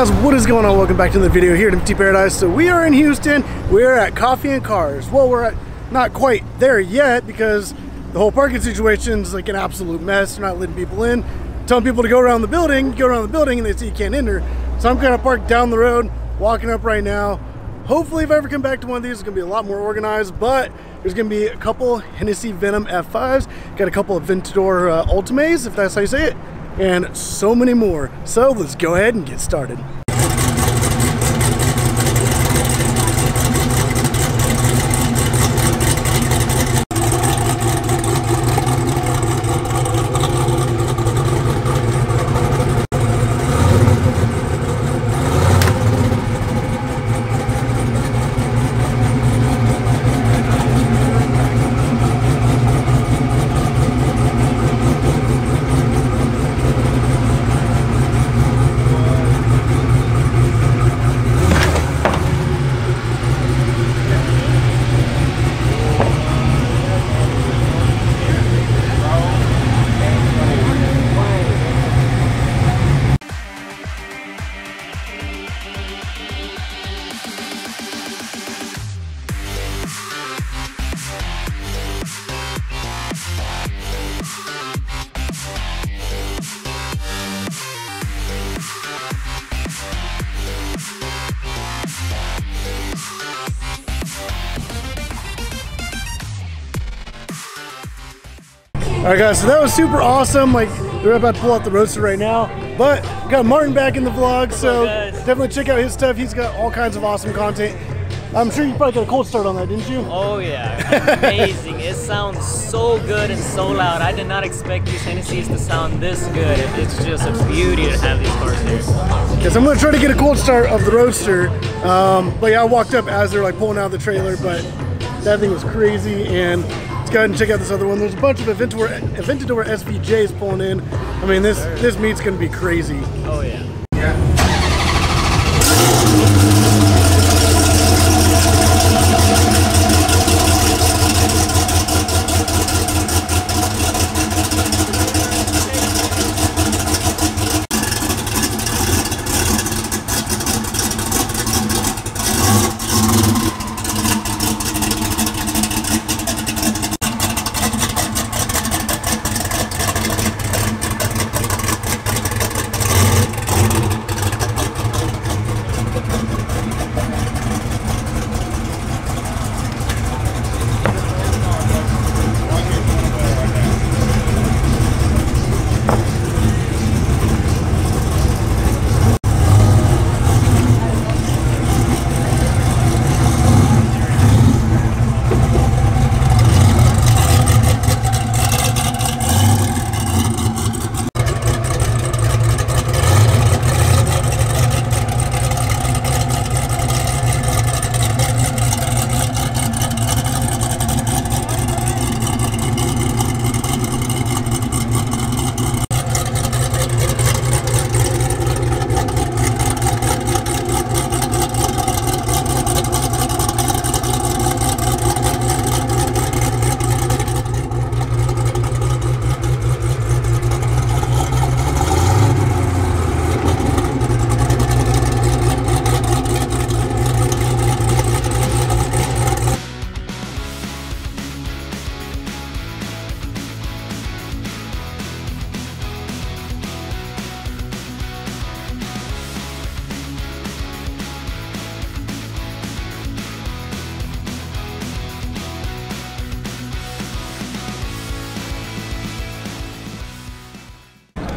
Guys, what is going on? Welcome back to the video here at MT Paradise. So we are in Houston. We're at Coffee and Cars. Well, we're at, not quite there yet because the whole parking situation is like an absolute mess. They're not letting people in. Telling people to go around the building, go around the building and they say you can't enter. So I'm kind of parked down the road, walking up right now. Hopefully if I ever come back to one of these, it's gonna be a lot more organized, but there's gonna be a couple Hennessey Venom F5s, got a couple of Aventador uh, Ultimates, if that's how you say it, and so many more. So let's go ahead and get started. All right, guys, so that was super awesome. Like, they're about to pull out the Roadster right now. But got Martin back in the vlog, so definitely check out his stuff. He's got all kinds of awesome content. I'm sure you probably got a cold start on that, didn't you? Oh yeah, amazing. it sounds so good and so loud. I did not expect these Hennessey's to sound this good. It's just a beauty to have these cars here. Yes, I'm gonna try to get a cold start of the Roadster. Um, but yeah, I walked up as they're like pulling out the trailer, but that thing was crazy. And go ahead and check out this other one. There's a bunch of Aventador, Aventador SVJs pulling in. I mean, this this meet's gonna be crazy. Oh yeah.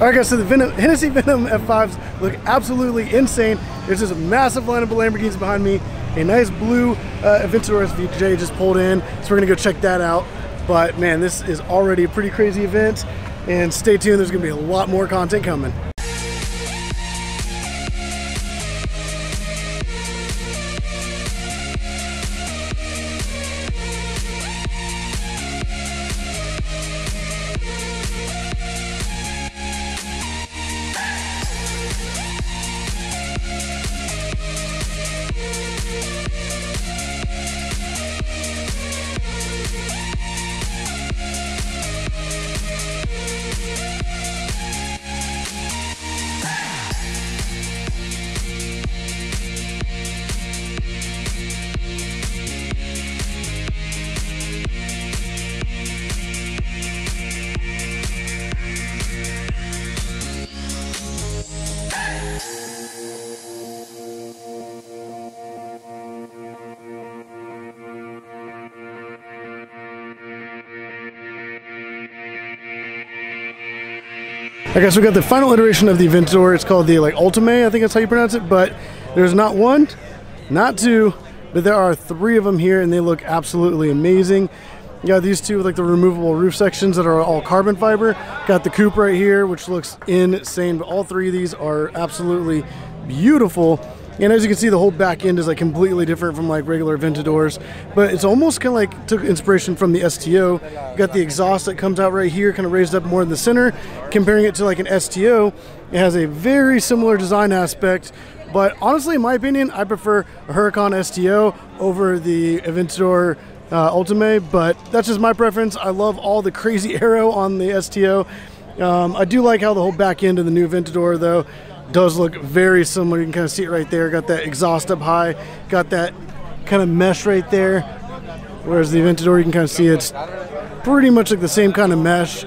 All right, guys, so the Venom, Hennessey Venom F5s look absolutely insane. There's a massive lineup of Lamborghinis behind me. A nice blue uh, Aventador SVJ just pulled in, so we're gonna go check that out. But man, this is already a pretty crazy event. And stay tuned, there's gonna be a lot more content coming. I guess we got the final iteration of the Aventador. It's called the like Ultimae, I think that's how you pronounce it. But there's not one, not two, but there are three of them here, and they look absolutely amazing. You got these two with like the removable roof sections that are all carbon fiber. Got the coupe right here, which looks insane. But all three of these are absolutely beautiful. And as you can see, the whole back end is like completely different from like regular Aventadors, but it's almost kind of like took inspiration from the STO. You got the exhaust that comes out right here, kind of raised up more in the center. Comparing it to like an STO, it has a very similar design aspect. But honestly, in my opinion, I prefer a Huracan STO over the Aventador uh, Ultimae, but that's just my preference. I love all the crazy aero on the STO. Um, I do like how the whole back end of the new Aventador, though, does look very similar. You can kind of see it right there. Got that exhaust up high, got that kind of mesh right there. Whereas the Aventador, you can kind of see it's pretty much like the same kind of mesh.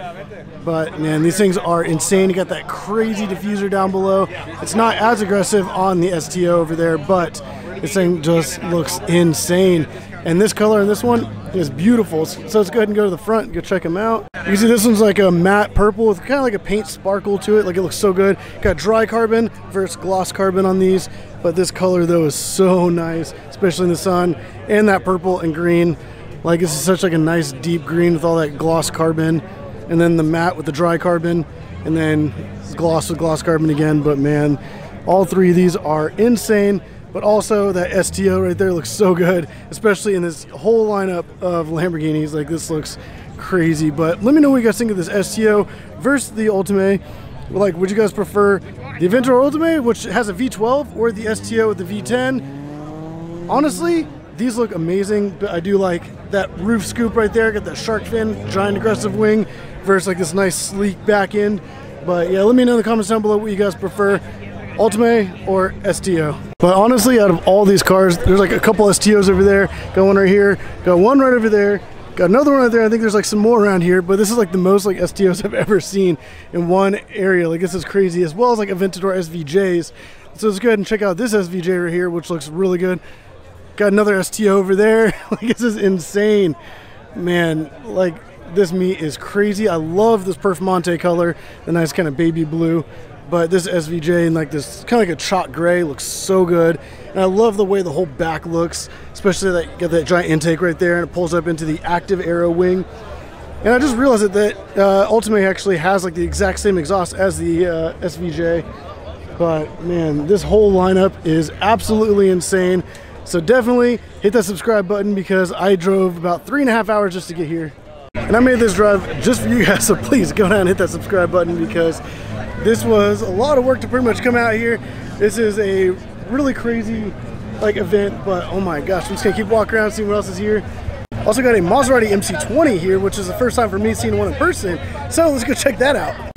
But man, these things are insane. You got that crazy diffuser down below. It's not as aggressive on the STO over there, but this thing just looks insane. And this color in this one is beautiful. So let's go ahead and go to the front and go check them out. You can see this one's like a matte purple with kind of like a paint sparkle to it. Like it looks so good. Got dry carbon versus gloss carbon on these. But this color though is so nice, especially in the sun. And that purple and green. Like this is such like a nice deep green with all that gloss carbon. And then the matte with the dry carbon. And then gloss with gloss carbon again. But man, all three of these are insane but also that STO right there looks so good, especially in this whole lineup of Lamborghinis. Like this looks crazy. But let me know what you guys think of this STO versus the Ultimae. Like, would you guys prefer the Aventador Ultimae, which has a V12, or the STO with the V10? Honestly, these look amazing, but I do like that roof scoop right there. Got that shark fin, giant aggressive wing, versus like this nice sleek back end. But yeah, let me know in the comments down below what you guys prefer. Ultimae or STO. But honestly, out of all these cars, there's like a couple STOs over there. Got one right here. Got one right over there. Got another one right there. I think there's like some more around here, but this is like the most like STOs I've ever seen in one area. Like this is crazy, as well as like Aventador SVJs. So let's go ahead and check out this SVJ right here, which looks really good. Got another STO over there. like this is insane, man. Like this meet is crazy. I love this Performante color, the nice kind of baby blue. But this SVJ in like this kind of like a chalk gray looks so good. And I love the way the whole back looks, especially that you got that giant intake right there and it pulls up into the active aero wing. And I just realized that, that uh, Ultimae actually has like the exact same exhaust as the uh, SVJ. But man, this whole lineup is absolutely insane. So definitely hit that subscribe button because I drove about three and a half hours just to get here. And I made this drive just for you guys, so please go down and hit that subscribe button because this was a lot of work to pretty much come out here. This is a really crazy like event, but oh my gosh, I'm just gonna keep walking around, seeing what else is here. Also got a Maserati MC20 here, which is the first time for me seeing one in person. So let's go check that out.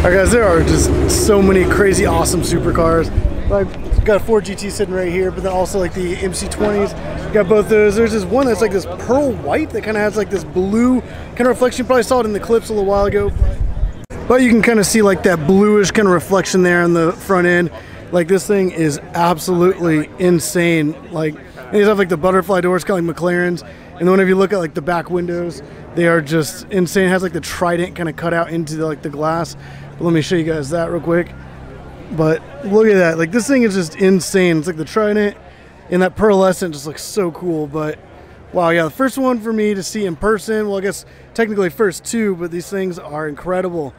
All right, guys, there are just so many crazy, awesome supercars. Like, got a Ford GT sitting right here, but then also like the MC20s. Got both those. There's this one that's like this pearl white that kind of has like this blue kind of reflection. You Probably saw it in the clips a little while ago. But you can kind of see like that bluish kind of reflection there on the front end. Like this thing is absolutely insane. Like these have like the butterfly doors, kind of like McLarens. And then if you look at like the back windows, they are just insane. It has like the trident kind of cut out into the, like the glass. But let me show you guys that real quick. But look at that. Like this thing is just insane. It's like the trident and that pearlescent just looks so cool. But wow, yeah, the first one for me to see in person. Well, I guess technically first two, but these things are incredible.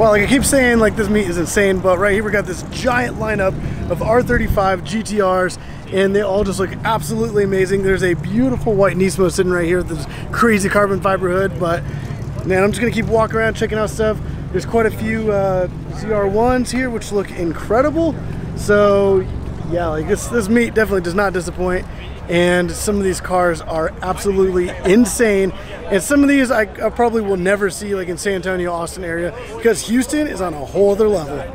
Well, like I keep saying, like this meet is insane, but right here we got this giant lineup of R35 GTRs, and they all just look absolutely amazing. There's a beautiful white Nismo sitting right here with this crazy carbon fiber hood, but man, I'm just gonna keep walking around checking out stuff. There's quite a few uh, ZR1s here, which look incredible. So yeah, like this, this meet definitely does not disappoint and some of these cars are absolutely insane and some of these I, I, probably will never see like in San Antonio Austin area because Houston is on a whole other level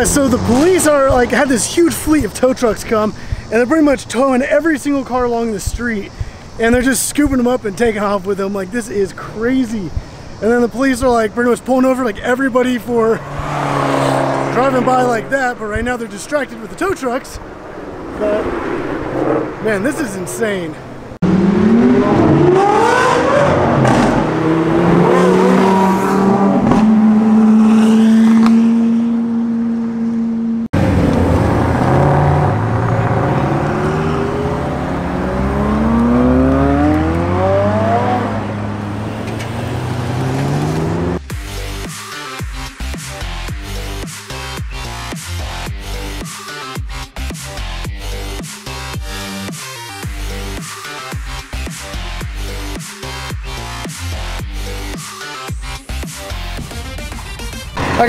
Guys. So the police are like had this huge fleet of tow trucks come, and they're pretty much towing every single car along the street, and they're just scooping them up and taking off with them. Like this is crazy. And then the police are like pretty much pulling over like everybody for driving by like that. But right now they're distracted with the tow trucks. But man, this is insane.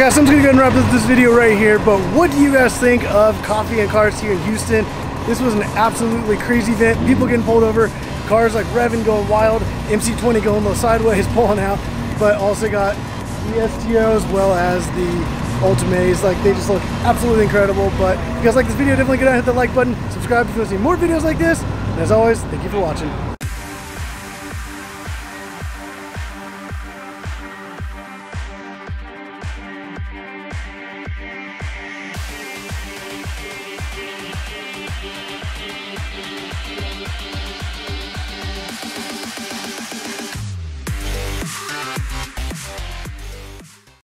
Guys, I'm just gonna go and wrap up this video right here, but what do you guys think of Coffee and Cars here in Houston? This was an absolutely crazy event. People getting pulled over, cars like revving going wild, MC20 going little sideways, pulling out, but also got the STO as well as the Ultimates. Like they just look absolutely incredible. But if you guys like this video, definitely go down and hit the like button, subscribe if you want to see more videos like this. And as always, thank you for watching.